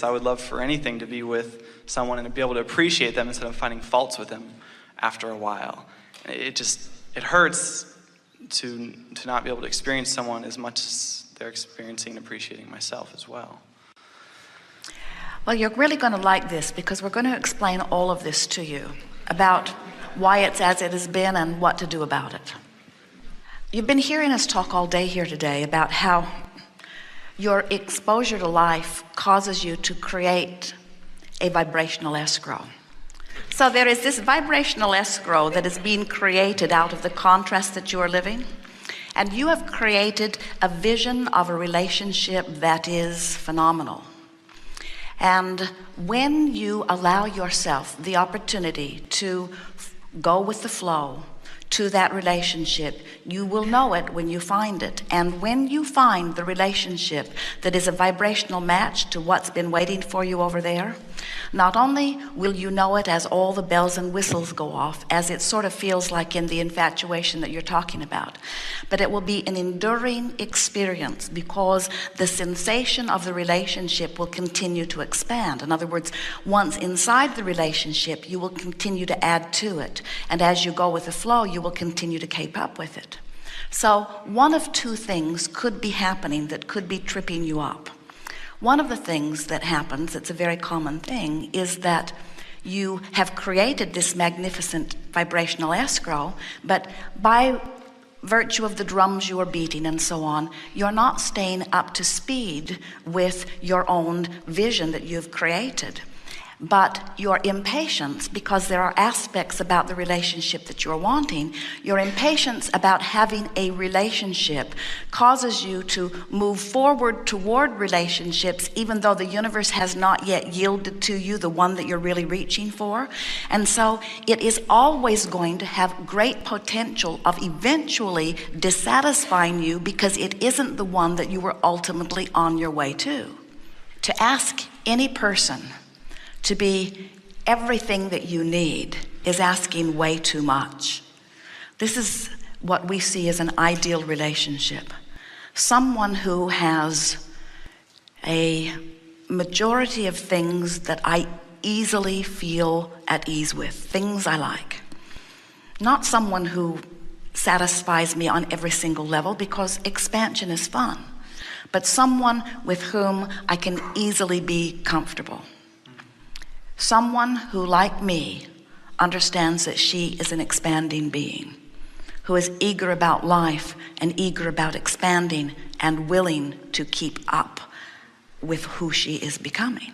So I would love for anything to be with someone and to be able to appreciate them instead of finding faults with them after a while. It just it hurts to to not be able to experience someone as much as they're experiencing and appreciating myself as well. Well, you're really going to like this because we're going to explain all of this to you about why it's as it has been and what to do about it. You've been hearing us talk all day here today about how your exposure to life causes you to create a vibrational escrow. So there is this vibrational escrow that is being created out of the contrast that you are living. And you have created a vision of a relationship that is phenomenal. And when you allow yourself the opportunity to go with the flow, to that relationship. You will know it when you find it. And when you find the relationship that is a vibrational match to what's been waiting for you over there, not only will you know it as all the bells and whistles go off, as it sort of feels like in the infatuation that you're talking about, but it will be an enduring experience because the sensation of the relationship will continue to expand. In other words, once inside the relationship, you will continue to add to it. And as you go with the flow, you will continue to keep up with it. So, one of two things could be happening that could be tripping you up. One of the things that happens, it's a very common thing, is that you have created this magnificent vibrational escrow, but by virtue of the drums you are beating and so on, you're not staying up to speed with your own vision that you've created but your impatience, because there are aspects about the relationship that you're wanting, your impatience about having a relationship causes you to move forward toward relationships, even though the universe has not yet yielded to you the one that you're really reaching for. And so it is always going to have great potential of eventually dissatisfying you because it isn't the one that you were ultimately on your way to. To ask any person, to be everything that you need is asking way too much. This is what we see as an ideal relationship. Someone who has a majority of things that I easily feel at ease with, things I like. Not someone who satisfies me on every single level because expansion is fun, but someone with whom I can easily be comfortable. Someone who, like me, understands that she is an expanding being, who is eager about life and eager about expanding and willing to keep up with who she is becoming.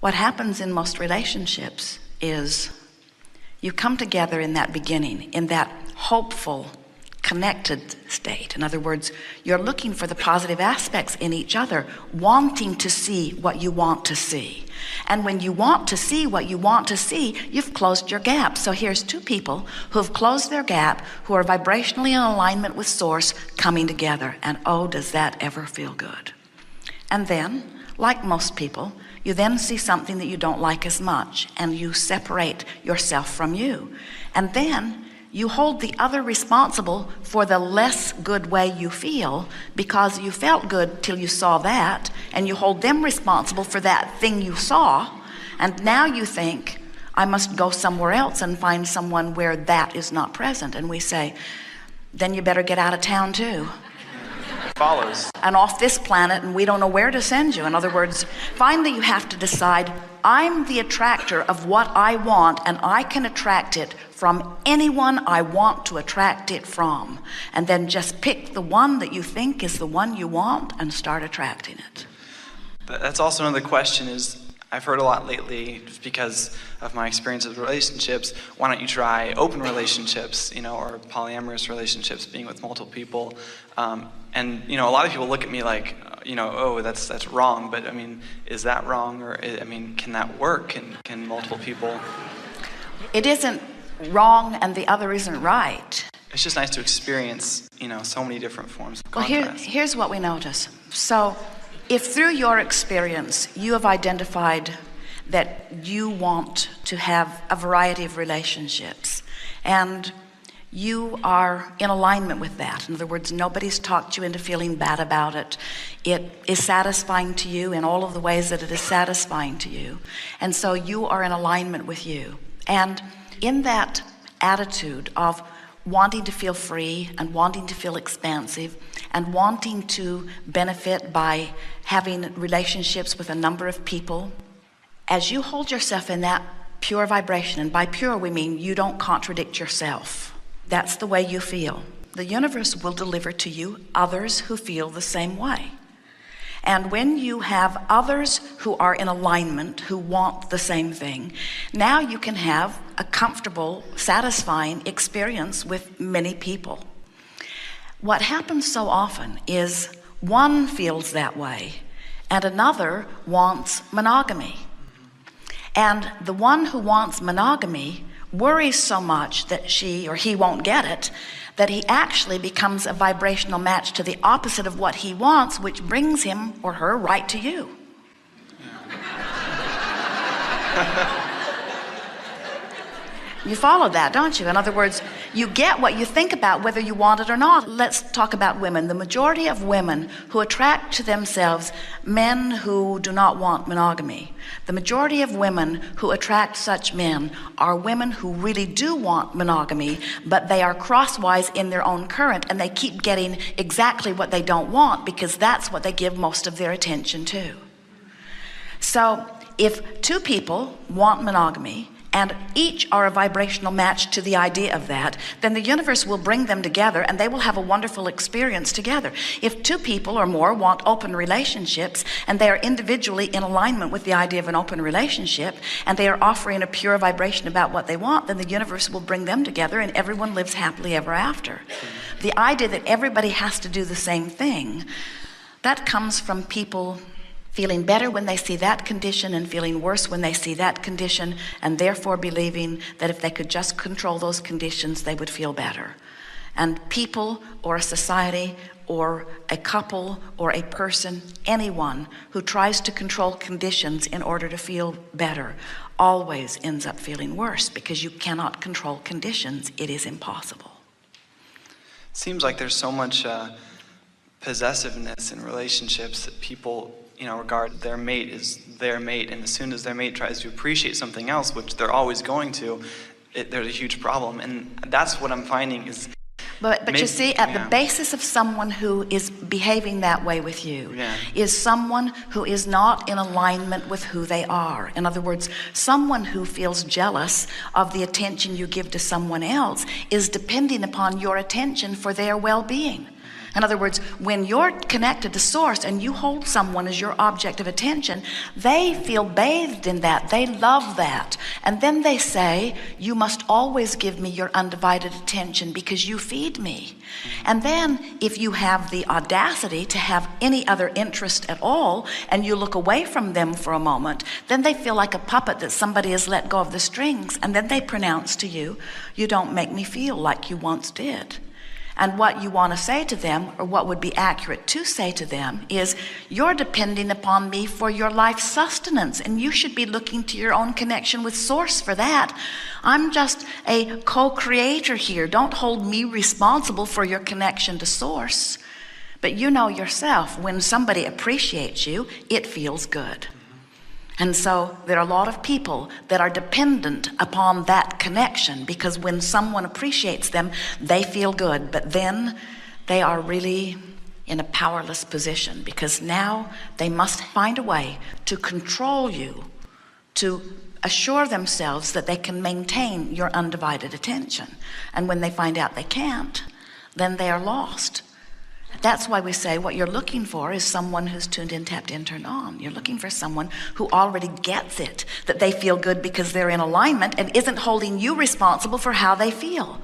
What happens in most relationships is you come together in that beginning, in that hopeful, connected state. In other words, you're looking for the positive aspects in each other, wanting to see what you want to see. And when you want to see what you want to see, you've closed your gap. So here's two people who have closed their gap, who are vibrationally in alignment with Source, coming together. And oh, does that ever feel good? And then, like most people, you then see something that you don't like as much, and you separate yourself from you. And then you hold the other responsible for the less good way you feel because you felt good till you saw that, and you hold them responsible for that thing you saw. And now you think, I must go somewhere else and find someone where that is not present. And we say, then you better get out of town too. Follows. And off this planet, and we don't know where to send you. In other words, finally you have to decide I'm the attractor of what I want, and I can attract it from anyone I want to attract it from. And then just pick the one that you think is the one you want and start attracting it. That's also another question is I've heard a lot lately because of my experience with relationships, why don't you try open relationships, you know, or polyamorous relationships, being with multiple people. Um, and, you know, a lot of people look at me like, you know, oh, that's, that's wrong. But I mean, is that wrong? Or, I mean, can that work? Can, can multiple people? It isn't wrong and the other isn't right. It's just nice to experience, you know, so many different forms of Well, here, here's what we notice. So, if through your experience you have identified that you want to have a variety of relationships and you are in alignment with that. In other words, nobody's talked you into feeling bad about it. It is satisfying to you in all of the ways that it is satisfying to you. And so you are in alignment with you. And in that attitude of wanting to feel free and wanting to feel expansive and wanting to benefit by having relationships with a number of people, as you hold yourself in that pure vibration, and by pure we mean you don't contradict yourself that's the way you feel. The universe will deliver to you others who feel the same way. And when you have others who are in alignment, who want the same thing, now you can have a comfortable, satisfying experience with many people. What happens so often is one feels that way and another wants monogamy. And the one who wants monogamy worries so much that she or he won't get it that he actually becomes a vibrational match to the opposite of what he wants, which brings him or her right to you. You follow that, don't you? In other words, you get what you think about whether you want it or not. Let's talk about women. The majority of women who attract to themselves men who do not want monogamy, the majority of women who attract such men are women who really do want monogamy, but they are crosswise in their own current and they keep getting exactly what they don't want because that's what they give most of their attention to. So, if two people want monogamy and each are a vibrational match to the idea of that, then the universe will bring them together and they will have a wonderful experience together. If two people or more want open relationships and they are individually in alignment with the idea of an open relationship and they are offering a pure vibration about what they want, then the universe will bring them together and everyone lives happily ever after. The idea that everybody has to do the same thing, that comes from people feeling better when they see that condition and feeling worse when they see that condition, and therefore believing that if they could just control those conditions, they would feel better. And people or a society or a couple or a person, anyone who tries to control conditions in order to feel better always ends up feeling worse because you cannot control conditions. It is impossible. Seems like there's so much uh, possessiveness in relationships that people you know, regard their mate as their mate, and as soon as their mate tries to appreciate something else, which they're always going to, it, there's a huge problem. And that's what I'm finding is. But, but maybe, you see, at yeah. the basis of someone who is behaving that way with you yeah. is someone who is not in alignment with who they are. In other words, someone who feels jealous of the attention you give to someone else is depending upon your attention for their well being. In other words, when you're connected to source and you hold someone as your object of attention, they feel bathed in that. They love that. And then they say, You must always give me your undivided attention because you feed me. And then, if you have the audacity to have any other interest at all and you look away from them for a moment, then they feel like a puppet that somebody has let go of the strings. And then they pronounce to you, You don't make me feel like you once did. And what you want to say to them, or what would be accurate to say to them, is you're depending upon me for your life sustenance, and you should be looking to your own connection with Source for that. I'm just a co creator here. Don't hold me responsible for your connection to Source. But you know yourself, when somebody appreciates you, it feels good. And so there are a lot of people that are dependent upon that connection because when someone appreciates them, they feel good. But then they are really in a powerless position because now they must find a way to control you, to assure themselves that they can maintain your undivided attention. And when they find out they can't, then they are lost that's why we say what you're looking for is someone who's tuned in, tapped in, turned on. You're looking for someone who already gets it, that they feel good because they're in alignment and isn't holding you responsible for how they feel.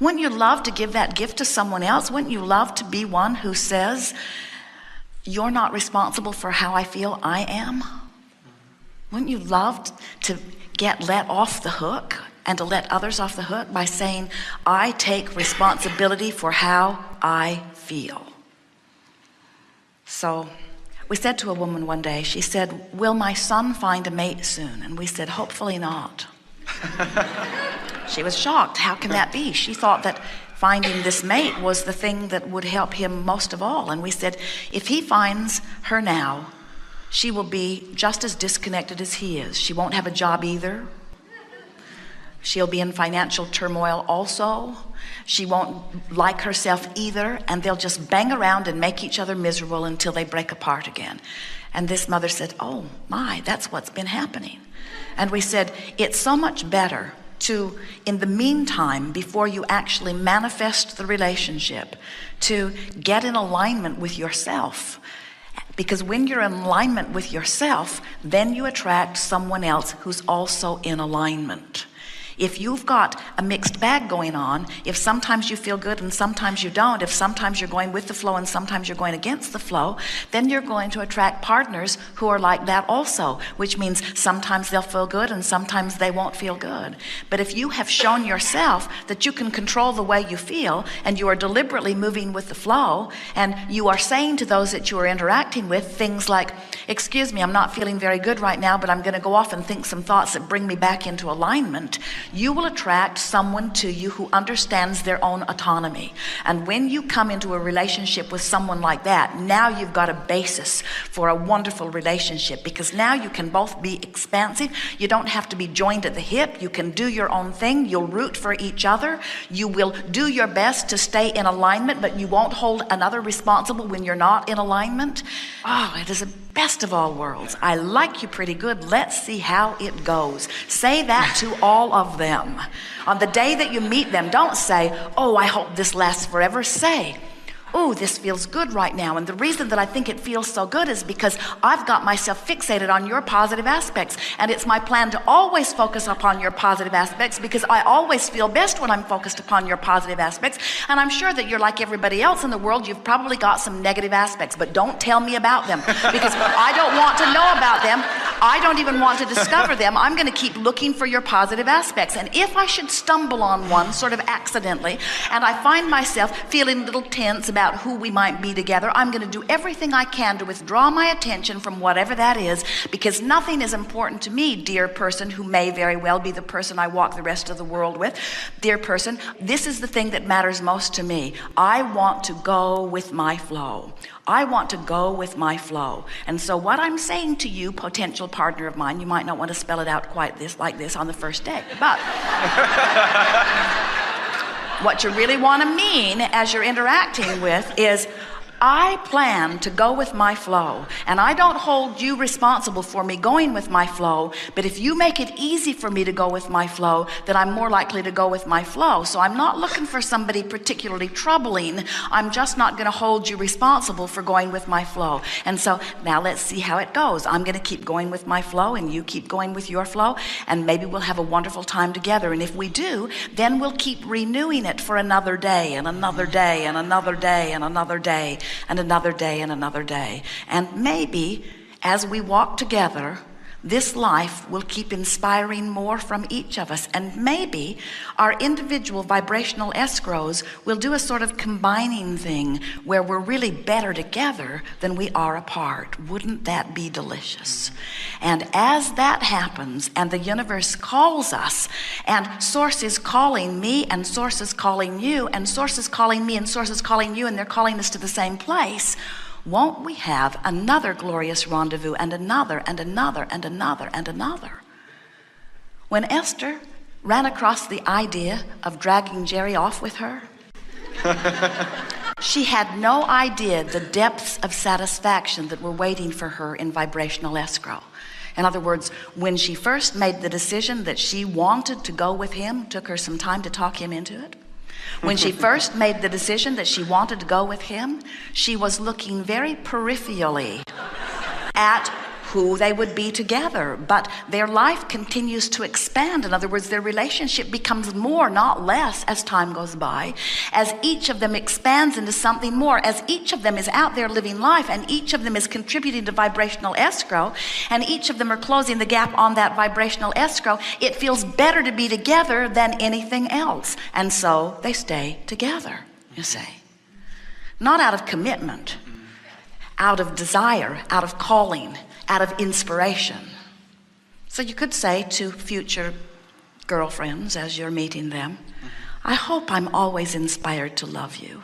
Wouldn't you love to give that gift to someone else? Wouldn't you love to be one who says, You're not responsible for how I feel, I am? Wouldn't you love to get let off the hook and to let others off the hook by saying, I take responsibility for how I feel? So we said to a woman one day, she said, Will my son find a mate soon? And we said, Hopefully not. She was shocked. How can that be? She thought that finding this mate was the thing that would help him most of all. And we said, if he finds her now, she will be just as disconnected as he is. She won't have a job either. She'll be in financial turmoil also. She won't like herself either, and they'll just bang around and make each other miserable until they break apart again. And this mother said, Oh my, that's what's been happening. And we said, It's so much better to, in the meantime, before you actually manifest the relationship, to get in alignment with yourself. Because when you're in alignment with yourself, then you attract someone else who's also in alignment. If you've got a mixed bag going on, if sometimes you feel good and sometimes you don't, if sometimes you're going with the flow and sometimes you're going against the flow, then you're going to attract partners who are like that also, which means sometimes they'll feel good and sometimes they won't feel good. But if you have shown yourself that you can control the way you feel and you are deliberately moving with the flow and you are saying to those that you are interacting with things like, Excuse me, I'm not feeling very good right now, but I'm going to go off and think some thoughts that bring me back into alignment you will attract someone to you who understands their own autonomy. And when you come into a relationship with someone like that, now you've got a basis for a wonderful relationship because now you can both be expansive. You don't have to be joined at the hip. You can do your own thing. You'll root for each other. You will do your best to stay in alignment, but you won't hold another responsible when you're not in alignment. Oh, it is a best of all worlds. I like you pretty good. Let's see how it goes. Say that to all of them. On the day that you meet them, don't say, Oh, I hope this lasts forever. Say, oh, this feels good right now. And the reason that I think it feels so good is because I've got myself fixated on your positive aspects. And it's my plan to always focus upon your positive aspects because I always feel best when I'm focused upon your positive aspects. And I'm sure that you're like everybody else in the world. You've probably got some negative aspects, but don't tell me about them because I don't want to know about them. I don't even want to discover them. I'm going to keep looking for your positive aspects. And if I should stumble on one sort of accidentally and I find myself feeling a little tense about who we might be together, I'm going to do everything I can to withdraw my attention from whatever that is because nothing is important to me, dear person who may very well be the person I walk the rest of the world with. Dear person, this is the thing that matters most to me. I want to go with my flow. I want to go with my flow. And so what I'm saying to you, potential partner of mine, you might not want to spell it out quite this like this on the first day, but what you really want to mean as you're interacting with is I plan to go with my flow, and I don't hold you responsible for me going with my flow. But if you make it easy for me to go with my flow, then I'm more likely to go with my flow. So I'm not looking for somebody particularly troubling. I'm just not going to hold you responsible for going with my flow. And so now let's see how it goes. I'm going to keep going with my flow, and you keep going with your flow, and maybe we'll have a wonderful time together. And if we do, then we'll keep renewing it for another day, and another day, and another day, and another day and another day and another day. And maybe as we walk together, this life will keep inspiring more from each of us. And maybe our individual vibrational escrows will do a sort of combining thing where we're really better together than we are apart. Wouldn't that be delicious? And as that happens, and the universe calls us, and Source is calling me, and Source is calling you, and Source is calling me, and Source is calling you, and they're calling us to the same place won't we have another glorious rendezvous and another and another and another and another? When Esther ran across the idea of dragging Jerry off with her, she had no idea the depths of satisfaction that were waiting for her in vibrational escrow. In other words, when she first made the decision that she wanted to go with him, took her some time to talk him into it. When she first made the decision that she wanted to go with him, she was looking very peripherally at who they would be together. But their life continues to expand. In other words, their relationship becomes more, not less, as time goes by. As each of them expands into something more, as each of them is out there living life, and each of them is contributing to vibrational escrow, and each of them are closing the gap on that vibrational escrow, it feels better to be together than anything else. And so they stay together, you see. Not out of commitment, out of desire, out of calling out of inspiration. So you could say to future girlfriends as you're meeting them. I hope I'm always inspired to love you.